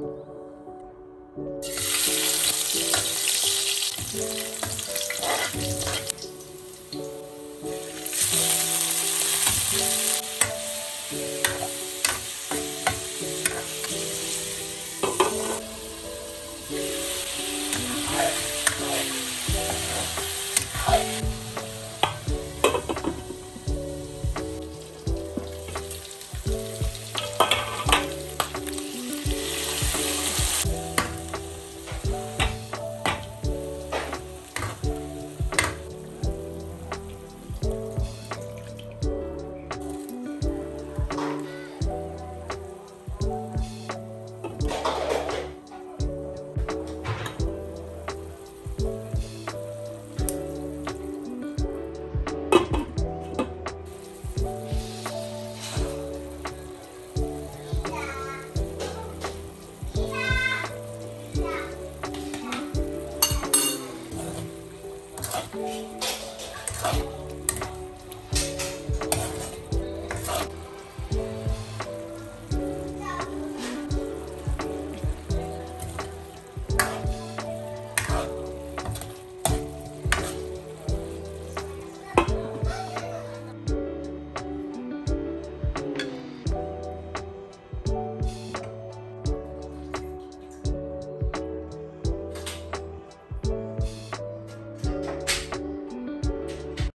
Música